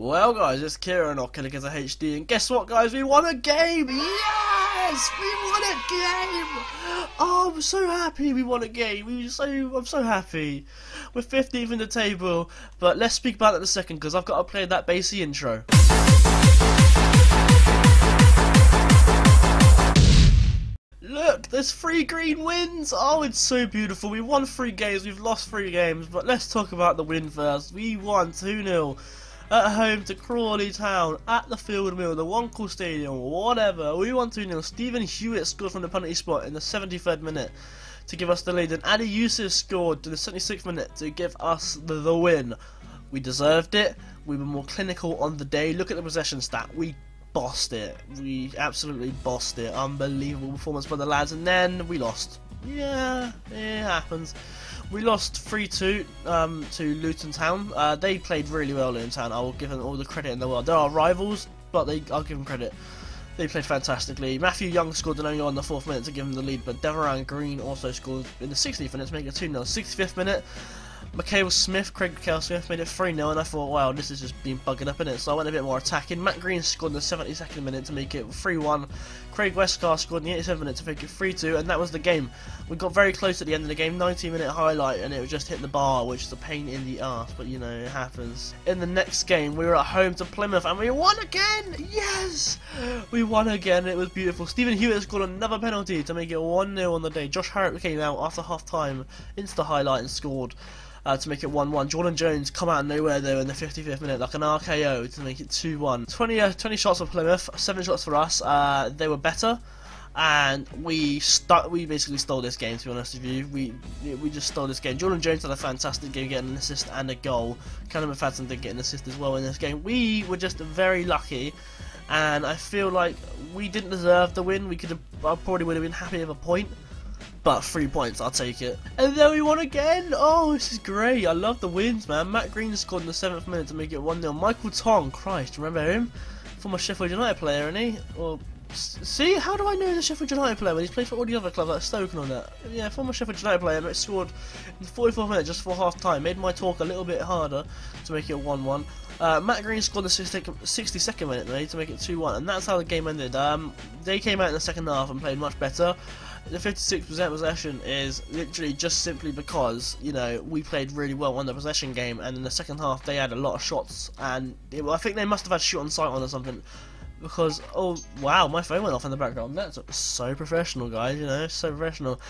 Well guys, it's Kieran or Killerkizza HD and guess what guys, we won a game! Yes! We won a game! Oh, I'm so happy we won a game. We so I'm so happy. We're 15th in the table, but let's speak about that in a second because I've got to play that bassy intro. Look, there's three green wins! Oh, it's so beautiful. We won three games, we've lost three games, but let's talk about the win first. We won 2-0 at home to Crawley Town at the Field Mill, the One Call Stadium, whatever. We won 2 0. Stephen Hewitt scored from the penalty spot in the 73rd minute to give us the lead, and Adi Yussuf scored in the 76th minute to give us the, the win. We deserved it. We were more clinical on the day. Look at the possession stat. We bossed it. We absolutely bossed it. Unbelievable performance by the lads, and then we lost. Yeah, it happens. We lost 3-2 um, to Luton Town. Uh, they played really well, Luton Town. I will give them all the credit in the world. They're our rivals, but they, I'll give them credit. They played fantastically. Matthew Young scored an only on the fourth minute to give them the lead, but Deveran Green also scored in the 60th minute to make it 2-0. 65th minute, Michael Smith, Craig Michael Smith made it 3 0, and I thought, wow, this is just been bugging up in it. So I went a bit more attacking. Matt Green scored in the 72nd minute to make it 3 1. Craig Westcarr scored in the 87th minute to make it 3 2, and that was the game. We got very close at the end of the game, 90 minute highlight, and it was just hit the bar, which is a pain in the ass, but you know, it happens. In the next game, we were at home to Plymouth, and we won again! Yes! We won again, it was beautiful. Stephen Hewitt scored another penalty to make it 1 0 on the day. Josh Harrop came out after half time into the highlight and scored uh, to make it 1-1. Jordan Jones come out of nowhere though in the 55th minute like an RKO to make it 2-1. 20, uh, 20 shots for Plymouth, 7 shots for us. Uh, they were better. And we we basically stole this game. To be honest with you, we we just stole this game. Jordan Jones had a fantastic game, getting an assist and a goal. Callum McFadden did get an assist as well in this game. We were just very lucky, and I feel like we didn't deserve the win. We could have, I probably would have been happy with a point. But three points, I'll take it. And then we won again! Oh, this is great. I love the wins, man. Matt Green scored in the 7th minute to make it 1-0. Michael Tonge, Christ, remember him? Former Sheffield United player, isn't he? Well, see, how do I know he's a Sheffield United player when he's played for all the other clubs like Stoke and all that? Yeah, former Sheffield United player, scored in the 44th minute just for half time. Made my talk a little bit harder to make it 1-1. Uh, Matt Green scored the 62nd minute to make it 2-1, and that's how the game ended. Um, they came out in the second half and played much better the 56% possession is literally just simply because, you know, we played really well on the possession game, and in the second half they had a lot of shots, and it, I think they must have had shoot on sight on or something, because, oh, wow, my phone went off in the background, that's so professional, guys, you know, so professional,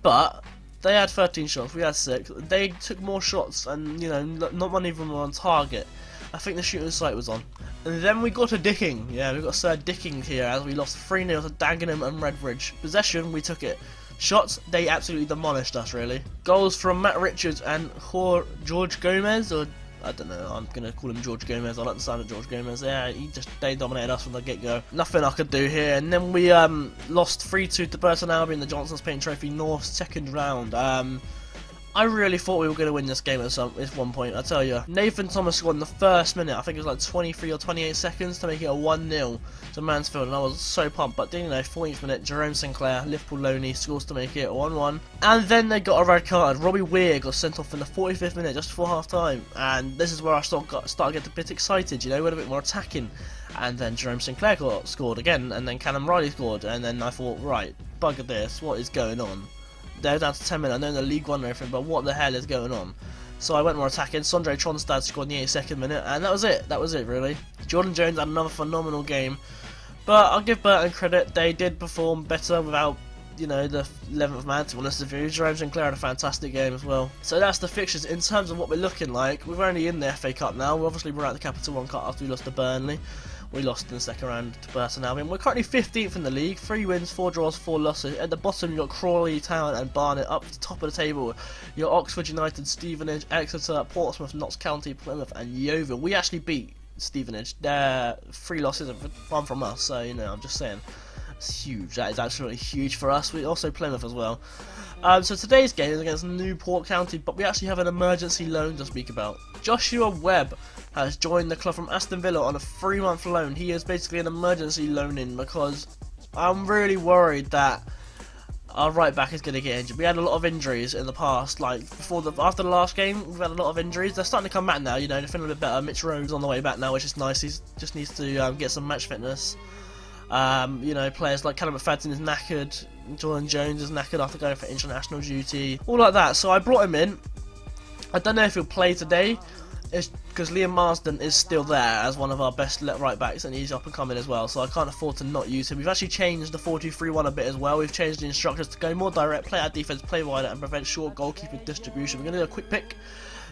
but, they had 13 shots, we had 6, they took more shots, and, you know, not many of them were on target, I think the shooting sight was on. And then we got a dicking. Yeah, we got Sir Dicking here as we lost 3 0 to Dagenham and Redbridge. Possession, we took it. Shots, they absolutely demolished us, really. Goals from Matt Richards and George Gomez, or I don't know, I'm going to call him George Gomez. I like the sound of George Gomez. Yeah, he just, they dominated us from the get-go. Nothing I could do here. And then we um, lost 3-2 to Burton Albion the Johnstone's Paint Trophy North second round. Um, I really thought we were going to win this game at some at one point, I tell you. Nathan Thomas scored in the first minute, I think it was like 23 or 28 seconds to make it a 1-0 to Mansfield, and I was so pumped. But then, you know, 14th minute, Jerome Sinclair, Liverpool Loney scores to make it 1-1. And then they got a red card. Robbie Weir got sent off in the 45th minute, just before half time. And this is where I start, got, started getting a bit excited, you know, went a bit more attacking. And then Jerome Sinclair got scored again, and then Callum Reilly scored, and then I thought, right, bugger this, what is going on? They're down to 10 minutes. I know in the League One and everything, but what the hell is going on? So I went more attacking. Sondre Tronstad scored in the 82nd minute, and that was it. That was it, really. Jordan Jones had another phenomenal game. But I'll give Burton credit. They did perform better without, you know, the 11th man, to be honest with you. Jerome Sinclair had a fantastic game as well. So that's the fixtures. In terms of what we're looking like, we're only in the FA Cup now. We're obviously, we're at the Capital One Cup after we lost to Burnley. We lost in the second round to Burton Albion. We're currently 15th in the league, 3 wins, 4 draws, 4 losses. At the bottom you've got Crawley Town and Barnet. Up to the top of the table, You've got Oxford United, Stevenage, Exeter, Portsmouth, Notts County, Plymouth and Yeovil. We actually beat Stevenage. They're three losses and one from us, so you know, I'm just saying. It's huge. That is absolutely huge for us. We also Plymouth as well. Um, so today's game is against Newport County, but we actually have an emergency loan to speak about. Joshua Webb has joined the club from Aston Villa on a three-month loan. He is basically an emergency loaning because I'm really worried that our right back is going to get injured. We had a lot of injuries in the past, like before the after the last game, we've had a lot of injuries. They're starting to come back now. You know, they're feeling a bit better. Mitch Rhodes on the way back now, which is nice. He just needs to um, get some match fitness. Um, you know, players like Callum McFadden is knackered. Jordan Jones is knackered after going for international duty. All like that. So I brought him in. I don't know if he'll play today because Liam Marsden is still there as one of our best right backs and he's up and coming as well, so I can't afford to not use him. We've actually changed the 4-2-3-1 a bit as well. We've changed the instructions to go more direct, play our defense, play wider, and prevent short goalkeeper distribution. We're going to do a quick pick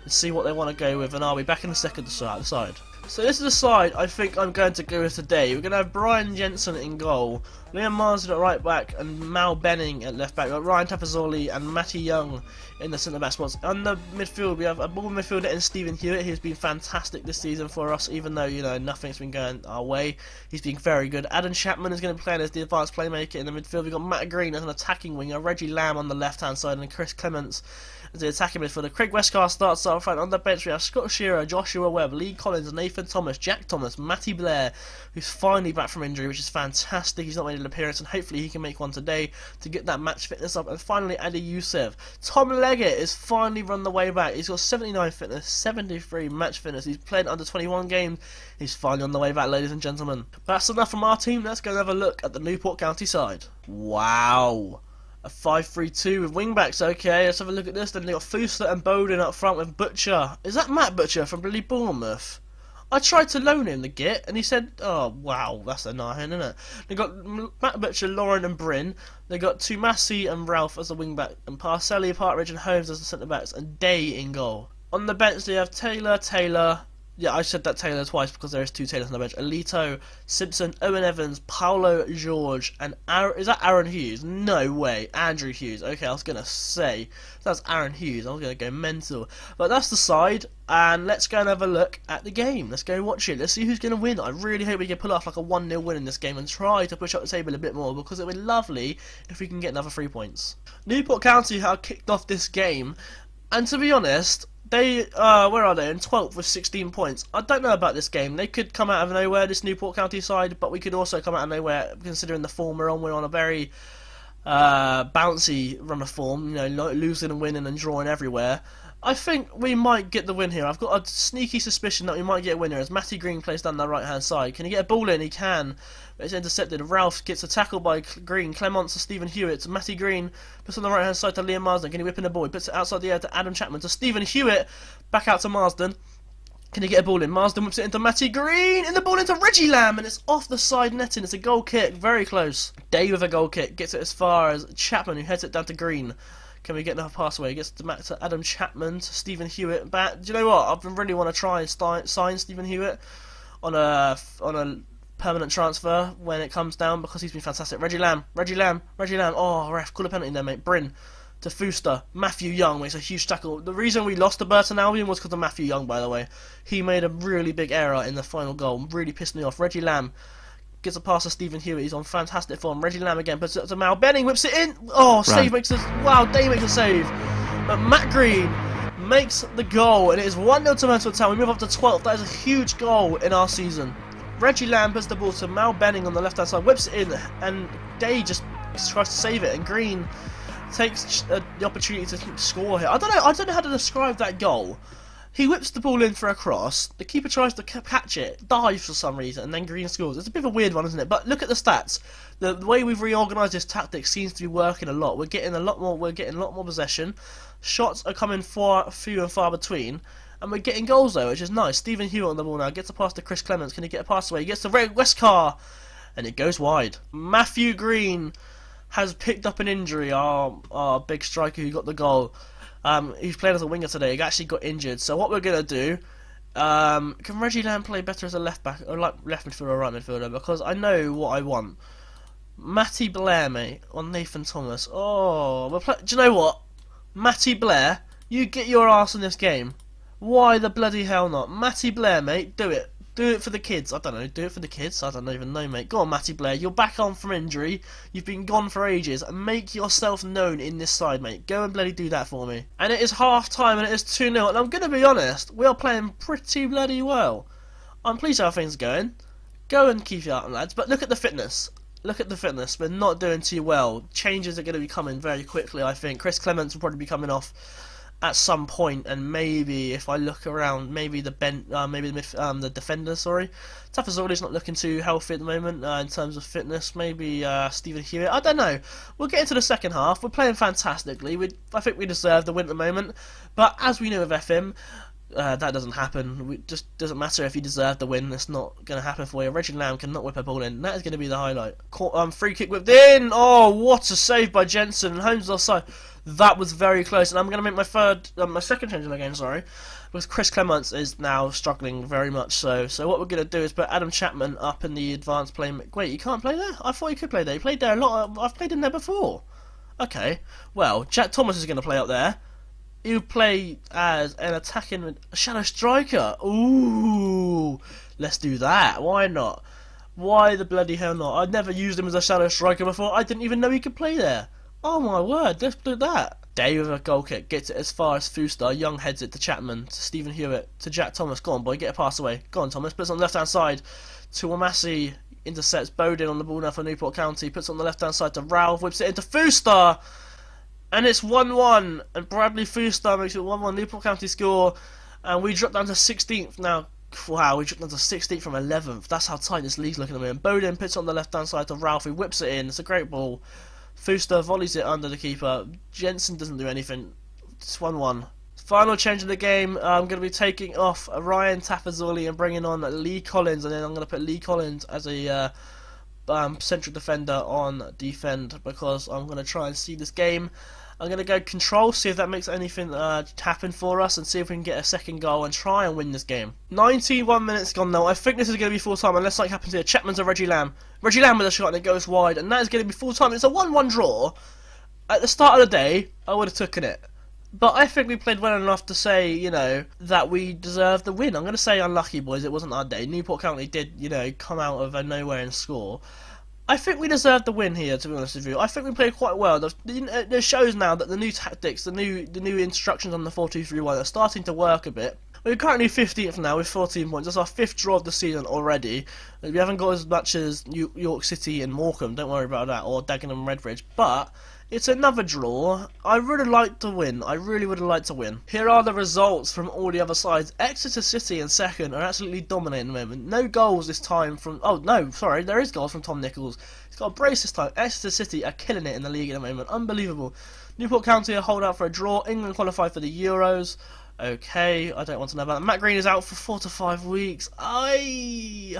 and see what they want to go with, and I'll be back in a second side. So this is the side I think I'm going to go with today. We're going to have Brian Jensen in goal, Liam Marsden at right back, and Mal Benning at left back. We've got Ryan Tafazolli and Matty Young in the centre back spots. On the midfield, we have a ball midfielder in Stephen Hewitt. He's been fantastic this season for us, even though you know nothing's been going our way. He's been very good. Adam Chapman is going to play as the advanced playmaker in the midfield. We've got Matt Green as an attacking winger, Reggie Lamb on the left hand side, and Chris Clements as the attacking midfielder. Craig Westcarr starts up front. On the bench, we have Scott Shearer, Joshua Webb, Lee Collins, Nathan Thomas, Jack Thomas, Matty Blair, who's finally back from injury, which is fantastic. He's not made an appearance, and hopefully he can make one today to get that match fitness up. And finally, Adi Yussuf. Tom Leggett is finally run the way back. He's got 79 fitness, 73 match fitness. He's played under 21 games. He's finally on the way back, ladies and gentlemen. That's enough from our team. Let's go and have a look at the Newport County side. Wow a 5-3-2 with wingbacks. Okay, let's have a look at this. Then they got Fuster and Bowden up front with Butcher. Is that Matt Butcher from Billy Bournemouth? I tried to loan him the git, and he said, "Oh wow, that's annoying, isn't it?" They got Matt Butcher, Lauren, and Byrne. They got Tumasi and Ralph as the wingback, and Parcelli, Partridge, and Holmes as the centre backs, and Day in goal. On the bench, they have Taylor, Taylor, yeah, I said that Taylor twice because there is two Taylors on the bench. Alito, Simpson, Owen Evans, Paulo George, and Aaron, is that Aaron Hughes? No way, Andrew Hughes. Okay, I was gonna say that's Aaron Hughes. I was gonna go mental, but that's the side. And let's go and have a look at the game. Let's go and watch it. Let's see who's gonna win. I really hope we can pull off like a one 0 win in this game and try to push up the table a bit more because it would be lovely if we can get another three points. Newport County have kicked off this game, and to be honest, they, uh, where are they? In 12th with 16 points. I don't know about this game. They could come out of nowhere, this Newport County side, but we could also come out of nowhere considering the form we're on. We're on a very uh, bouncy run of form, you know, losing and winning and drawing everywhere. I think we might get the win here. I've got a sneaky suspicion that we might get a winner as Matty Green plays down the right hand side. Can he get a ball in? He can. It's intercepted. Ralph gets a tackle by Green. Clements to Stephen Hewitt. Matty Green puts on the right hand side to Liam Marsden. Can he whip in the ball? He puts it outside the air to Adam Chapman. To Stephen Hewitt. Back out to Marsden. Can he get a ball in? Marsden whips it into Matty Green, and the ball into Reggie Lamb, and it's off the side netting. It's a goal kick, very close. Day with a goal kick, gets it as far as Chapman, who heads it down to Green. Can we get another pass away? Gets to back to Adam Chapman, to Stephen Hewitt. Do you know what? I really want to try and sign Stephen Hewitt on a on a permanent transfer when it comes down because he's been fantastic. Reggie Lamb, Reggie Lamb, Reggie Lamb. Oh, ref, call a penalty there, mate. Byrne to Fuster. Matthew Young makes a huge tackle. The reason we lost to Burton Albion was because of Matthew Young, by the way. He made a really big error in the final goal. Really pissed me off. Reggie Lamb Gets a pass to Stephen Hewitt. He's on fantastic form. Reggie Lamb again puts it to Mal Benning. Whips it in. Oh, save makes a wow. Day makes a save. But Matt Green makes the goal, and it is 1 0 to Mental Town. We move up to 12th. That is a huge goal in our season. Reggie Lamb puts the ball to Mal Benning on the left hand side, whips it in, and Day just tries to save it. And Green takes uh, the opportunity to score here. I don't know. I don't know how to describe that goal. He whips the ball in for a cross. The keeper tries to catch it, dives for some reason, and then Green scores. It's a bit of a weird one, isn't it? But look at the stats. The, the way we've reorganised this tactic seems to be working a lot. We're getting a lot more. We're getting a lot more possession. Shots are coming far, few and far between. And we're getting goals though, which is nice. Stephen Hewitt on the ball now gets a pass to Chris Clements. Can he get a pass away? He gets the Red Westcarr, and it goes wide. Matthew Green has picked up an injury. Our, our big striker who got the goal. Um, he's playing as a winger today. He actually got injured. So what we're gonna do? Um, can Reggie Lamb play better as a left back or like left midfielder or right midfielder? Because I know what I want. Matty Blair, mate, on Nathan Thomas. Oh, we're play- do you know what? Matty Blair, you get your ass in this game. Why the bloody hell not? Matty Blair, mate, do it. Do it for the kids. I don't know. Do it for the kids. I don't even know, mate. Go on, Matty Blair. You're back on from injury. You've been gone for ages. Make yourself known in this side, mate. Go and bloody do that for me. And it is half time and it is 2 0. And I'm going to be honest, we are playing pretty bloody well. I'm pleased how things are going. Go and keep it up, lads. But look at the fitness. look at the fitness. We're not doing too well. Changes are going to be coming very quickly, I think. Chris Clements will probably be coming off at some point, and maybe if I look around, maybe the ben, uh, maybe the um, the defender, sorry, Tafazolli's not looking too healthy at the moment uh, in terms of fitness. Maybe uh, Stephen Hewitt. I don't know. We'll get into the second half. We're playing fantastically. We, I think we deserve the win at the moment, but as we know with FM. Uh, that doesn't happen. It just doesn't matter if you deserve the win. It's not going to happen for you. Reggie Lamb cannot whip a ball in. That is going to be the highlight. Caught, um, free kick whipped in. Oh, what a save by Jensen. Holmes offside. That was very close, and I'm going to make my third, uh, my second change in the game. Sorry, because Chris Clements is now struggling very much. So, so what we're going to do is put Adam Chapman up in the advanced play. Wait, you can't play there? I thought you could play there. You played there a lot. I've played in there before. Okay, well, Jack Thomas is going to play up there. You play as an attacking shadow striker. Ooh, let's do that. Why not? Why the bloody hell not? I'd never used him as a shadow striker before. I didn't even know he could play there. Oh my word, let's do that. Day with a goal kick, gets it as far as Fuster, Young heads it to Chapman, to Stephen Hewitt, to Jack Thomas. Go on, boy, get a pass away. Go on, Thomas. Puts on the left hand side to Amasi, intercepts Bowden on the ball now for Newport County, puts on the left hand side to Ralph, whips it into Fuster, and it's 1 1. And Bradley Fuster makes it 1 1. Newport County score, and we drop down to 16th now. Wow, we dropped down to 16th from 11th. That's how tight this league's looking at me. And Bowden puts on the left hand side to Ralph, he whips it in. It's a great ball. Fuster volleys it under the keeper. Jensen doesn't do anything. It's 1 1. Final change in the game, I'm going to be taking off Ryan Tafazolli and bringing on Lee Collins, and then I'm going to put Lee Collins as a uh, um, central defender on defend because I'm going to try and see this game I'm going to go control, see if that makes anything uh, happen for us, and see if we can get a second goal and try and win this game. 91 minutes gone now. I think this is going to be full time unless something happens here. Chapman's a Reggie Lamb. Reggie Lamb with a shot and it goes wide, and that is going to be full time. It's a 1 1 draw. At the start of the day, I would have taken it. But I think we played well enough to say, you know, that we deserved the win. I'm going to say unlucky, boys. It wasn't our day. Newport County did, you know, come out of nowhere and score. I think we deserve the win here. To be honest with you, I think we played quite well. There's shows now that the new tactics, the new the new instructions on the 4-2-3-1 are starting to work a bit. We're currently 15th now with 14 points. That's our fifth draw of the season already. We haven't got as much as New York City and Morecambe. Don't worry about that, or Dagenham and Redbridge. But it's another draw. I really like to win. I really would have liked to win. Here are the results from all the other sides. Exeter City in second are absolutely dominating at the moment. No goals this time from... Oh, no, sorry. There is goals from Tom Nichols. He's got a brace this time. Exeter City are killing it in the league at the moment. Unbelievable. Newport County are hold out for a draw. England qualify for the Euros. Okay, I don't want to know about that. Matt Green is out for four to five weeks. I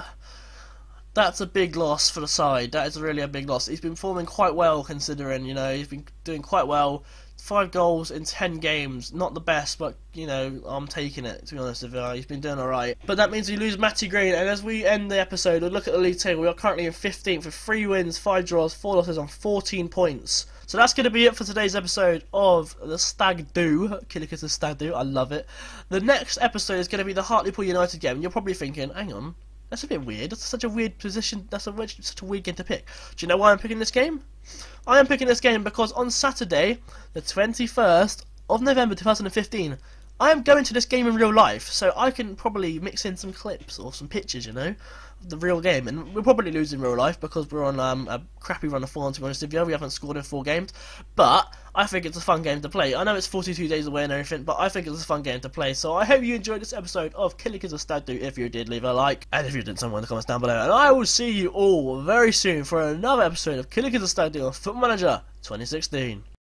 that's a big loss for the side. That is really a big loss. He's been performing quite well considering, you know, he's been doing quite well. Five goals in ten games, not the best, but you know, I'm taking it to be honest with you. He's been doing alright. But that means we lose Matty Green, and as we end the episode, we look at the league table. We are currently in 15th with three wins, five draws, four losses on 14 points. So that's going to be it for today's episode of the Stag Do. Killikers the Stag Do, I love it. The next episode is going to be the Hartlepool United game. You're probably thinking, hang on, that's a bit weird. That's such a weird position. That's a such a weird game to pick. Do you know why I'm picking this game? I am picking this game because on Saturday, the 21st of November 2015, I am going to this game in real life, so I can probably mix in some clips or some pictures, you know, of the real game, and we'll probably lose in real life because we're on um, a crappy run of form. To be honest with you, we haven't scored in four games, but I think it's a fun game to play. I know it's 42 days away and everything, but I think it's a fun game to play. So I hope you enjoyed this episode of Killing Kids of Stag Do. If you did, leave a like, and if you didn't, someone in the comments down below. And I will see you all very soon for another episode of Killing Kids of Stag on Football Manager 2016.